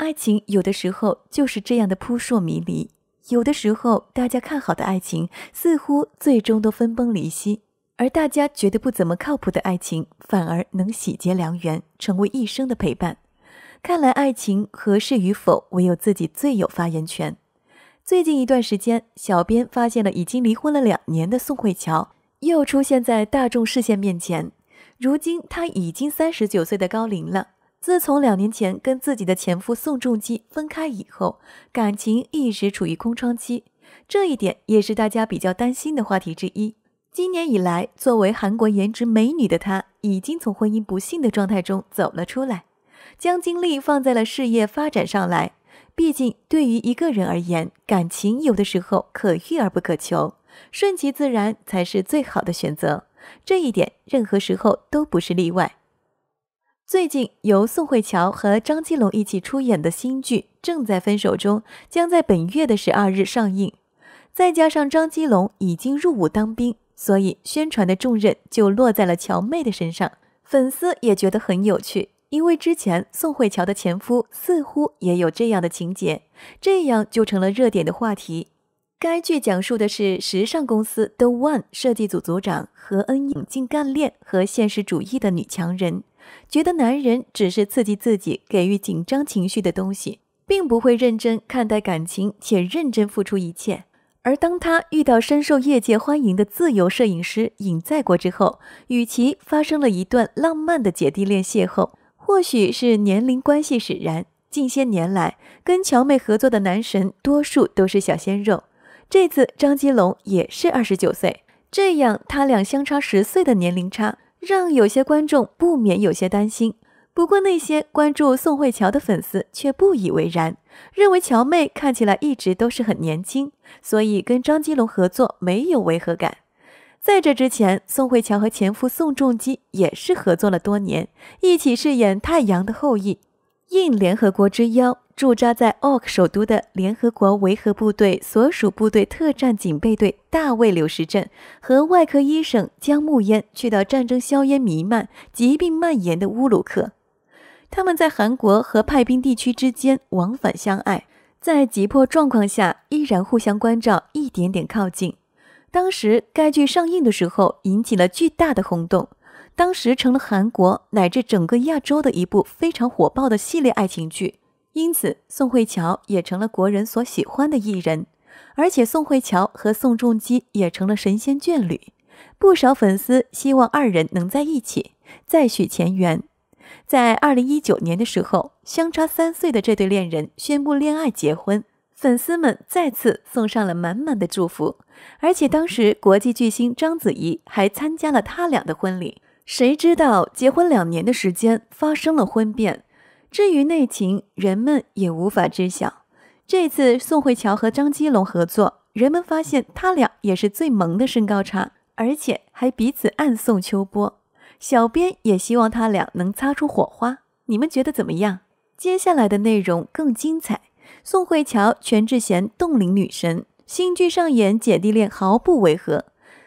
爱情有的时候就是这样的扑朔迷离，有的时候大家看好的爱情似乎最终都分崩离析，而大家觉得不怎么靠谱的爱情反而能喜结良缘，成为一生的陪伴。看来爱情合适与否，唯有自己最有发言权。最近一段时间，小编发现了已经离婚了两年的宋慧乔又出现在大众视线面前。如今她已经三十九岁的高龄了。自从两年前跟自己的前夫宋仲基分开以后，感情一直处于空窗期，这一点也是大家比较担心的话题之一。今年以来，作为韩国颜值美女的她，已经从婚姻不幸的状态中走了出来，将精力放在了事业发展上来。毕竟，对于一个人而言，感情有的时候可遇而不可求，顺其自然才是最好的选择。这一点，任何时候都不是例外。最近由宋慧乔和张基龙一起出演的新剧《正在分手中》将在本月的十二日上映。再加上张基龙已经入伍当兵，所以宣传的重任就落在了乔妹的身上。粉丝也觉得很有趣，因为之前宋慧乔的前夫似乎也有这样的情节，这样就成了热点的话题。该剧讲述的是时尚公司 The One 设计组组长何恩引进干练和现实主义的女强人。觉得男人只是刺激自己、给予紧张情绪的东西，并不会认真看待感情且认真付出一切。而当他遇到深受业界欢迎的自由摄影师尹在国之后，与其发生了一段浪漫的姐弟恋邂逅。或许是年龄关系使然，近些年来跟乔妹合作的男神多数都是小鲜肉。这次张基龙也是二十九岁，这样他俩相差十岁的年龄差。让有些观众不免有些担心，不过那些关注宋慧乔的粉丝却不以为然，认为乔妹看起来一直都是很年轻，所以跟张基龙合作没有违和感。在这之前，宋慧乔和前夫宋仲基也是合作了多年，一起饰演《太阳的后裔》，应联合国之邀。驻扎在奥克首都的联合国维和部队所属部队特战警备队大卫刘时镇和外科医生姜木烟去到战争硝烟弥漫、疾病蔓延的乌鲁克，他们在韩国和派兵地区之间往返相爱，在急迫状况下依然互相关照，一点点靠近。当时该剧上映的时候引起了巨大的轰动，当时成了韩国乃至整个亚洲的一部非常火爆的系列爱情剧。因此，宋慧乔也成了国人所喜欢的艺人，而且宋慧乔和宋仲基也成了神仙眷侣。不少粉丝希望二人能在一起，再续前缘。在二零一九年的时候，相差三岁的这对恋人宣布恋爱结婚，粉丝们再次送上了满满的祝福。而且当时国际巨星章子怡还参加了他俩的婚礼。谁知道结婚两年的时间发生了婚变。至于内情，人们也无法知晓。这次宋慧乔和张基龙合作，人们发现他俩也是最萌的身高差，而且还彼此暗送秋波。小编也希望他俩能擦出火花，你们觉得怎么样？接下来的内容更精彩。宋慧乔、全智贤冻龄女神，新剧上演姐弟恋毫不违和。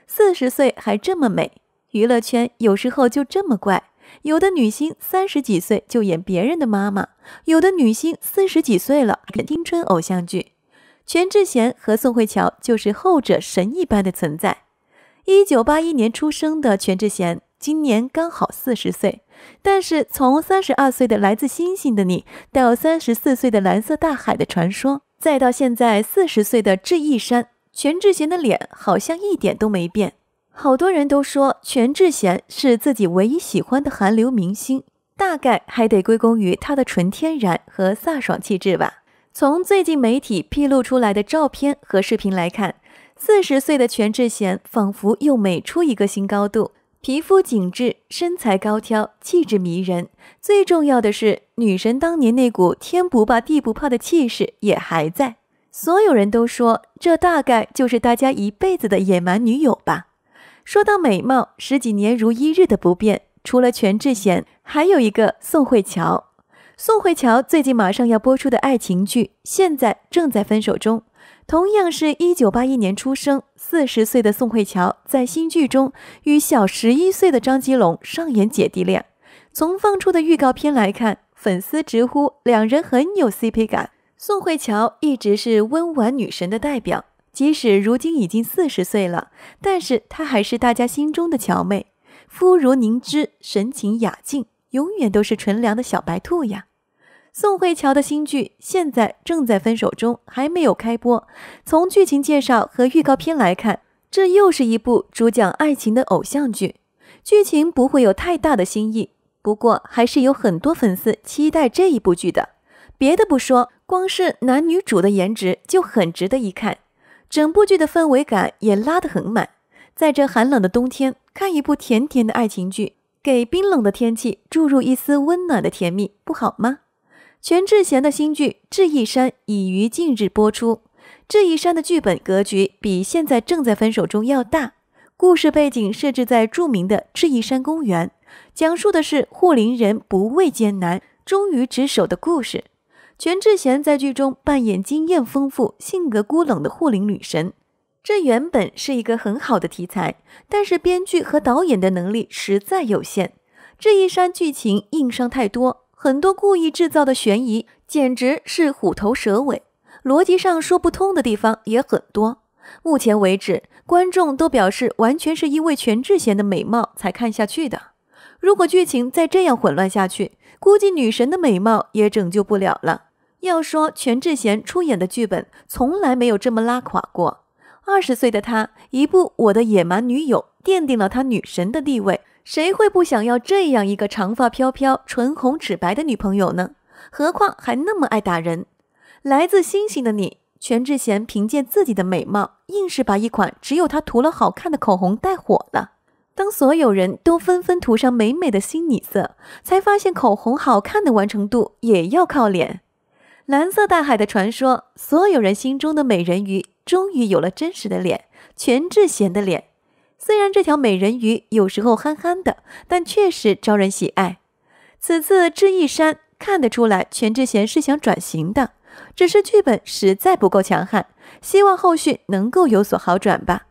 四十岁还这么美，娱乐圈有时候就这么怪。有的女星三十几岁就演别人的妈妈，有的女星四十几岁了演青春偶像剧。全智贤和宋慧乔就是后者神一般的存在。一九八一年出生的全智贤，今年刚好四十岁。但是从三十二岁的《来自星星的你》到三十四岁的《蓝色大海的传说》，再到现在四十岁的《智异山》，全智贤的脸好像一点都没变。好多人都说全智贤是自己唯一喜欢的韩流明星，大概还得归功于她的纯天然和飒爽气质吧。从最近媒体披露出来的照片和视频来看，四十岁的全智贤仿佛又美出一个新高度，皮肤紧致，身材高挑，气质迷人。最重要的是，女神当年那股天不怕地不怕的气势也还在。所有人都说，这大概就是大家一辈子的野蛮女友吧。说到美貌，十几年如一日的不变，除了全智贤，还有一个宋慧乔。宋慧乔最近马上要播出的爱情剧，现在正在分手中。同样是一九八一年出生，四十岁的宋慧乔在新剧中与小十一岁的张基龙上演姐弟恋。从放出的预告片来看，粉丝直呼两人很有 CP 感。宋慧乔一直是温婉女神的代表，即使如今已经四十岁了，但是她还是大家心中的乔妹，肤如凝脂，神情雅静，永远都是纯良的小白兔呀。宋慧乔的新剧现在正在分手中，还没有开播。从剧情介绍和预告片来看，这又是一部主讲爱情的偶像剧。剧情不会有太大的新意，不过还是有很多粉丝期待这一部剧的。别的不说，光是男女主的颜值就很值得一看，整部剧的氛围感也拉得很满。在这寒冷的冬天，看一部甜甜的爱情剧，给冰冷的天气注入一丝温暖的甜蜜，不好吗？全智贤的新剧《智异山》已于近日播出。智异山的剧本格局比现在正在分手中要大。故事背景设置在著名的智异山公园，讲述的是护林人不畏艰难、忠于职守的故事。全智贤在剧中扮演经验丰富、性格孤冷的护林女神。这原本是一个很好的题材，但是编剧和导演的能力实在有限。智异山剧情硬伤太多，很多故意制造的悬疑简直是虎头蛇尾，逻辑上说不通的地方也很多。目前为止，观众都表示完全是因为全智贤的美貌才看下去的。如果剧情再这样混乱下去，估计女神的美貌也拯救不了了。要说全智贤出演的剧本从来没有这么拉垮过。二十岁的她，一部《我的野蛮女友》奠定了她女神的地位。谁会不想要这样一个长发飘飘、唇红齿白的女朋友呢？何况还那么爱打人。来自星星的你。全智贤凭借自己的美貌，硬是把一款只有她涂了好看的口红带火了。当所有人都纷纷涂上美美的新拟色，才发现口红好看的完成度也要靠脸。蓝色大海的传说，所有人心中的美人鱼终于有了真实的脸——全智贤的脸。虽然这条美人鱼有时候憨憨的，但确实招人喜爱。此次智异山看得出来，全智贤是想转型的。只是剧本实在不够强悍，希望后续能够有所好转吧。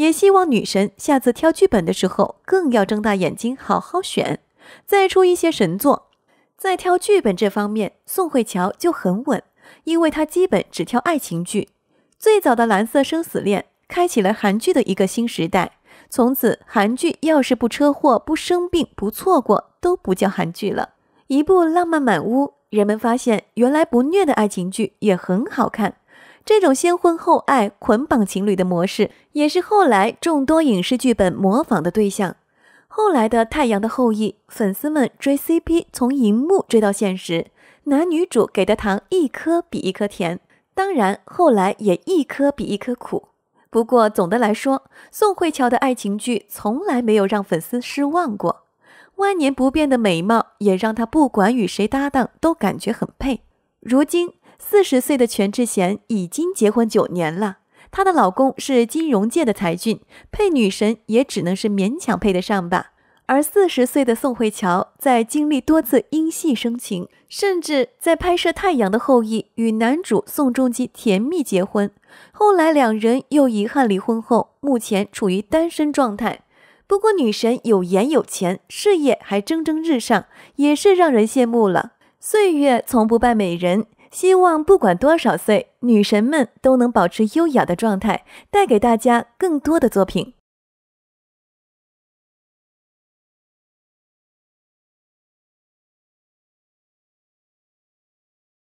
也希望女神下次挑剧本的时候更要睁大眼睛好好选，再出一些神作。在挑剧本这方面，宋慧乔就很稳，因为她基本只挑爱情剧。最早的《蓝色生死恋》开启了韩剧的一个新时代，从此韩剧要是不车祸、不生病、不错过，都不叫韩剧了。一部《浪漫满屋》。人们发现，原来不虐的爱情剧也很好看。这种先婚后爱、捆绑情侣的模式，也是后来众多影视剧本模仿的对象。后来的《太阳的后裔》，粉丝们追 CP 从荧幕追到现实，男女主给的糖一颗比一颗甜，当然后来也一颗比一颗苦。不过总的来说，宋慧乔的爱情剧从来没有让粉丝失望过。万年不变的美貌也让她不管与谁搭档都感觉很配。如今四十岁的全智贤已经结婚九年了，她的老公是金融界的才俊，配女神也只能是勉强配得上吧。而四十岁的宋慧乔在经历多次因戏生情，甚至在拍摄《太阳的后裔》与男主宋仲基甜蜜结婚，后来两人又遗憾离婚后，目前处于单身状态。不过，女神有颜有钱，事业还蒸蒸日上，也是让人羡慕了。岁月从不败美人，希望不管多少岁，女神们都能保持优雅的状态，带给大家更多的作品。